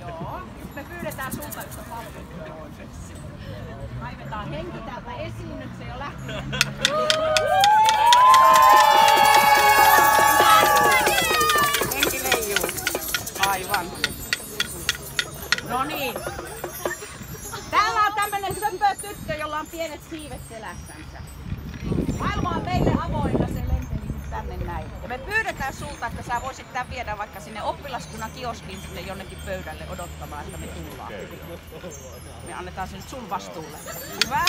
Joo. Me pyydetään sulta yhtä palvelua. Kaivetaan henki täältä esiin, nyt se jo lähti. Aivan. No niin. Täällä on tämmönen söpö tyttö, jolla on pienet siivet selässänsä. Maailma on meille avoin ja me pyydetään sulta, että sä voisit tämän viedä vaikka sinne oppilaskunnan kioskiin sinne jonnekin pöydälle odottamaan, että me tullaan. Me annetaan se nyt sun vastuulle. Hyvä?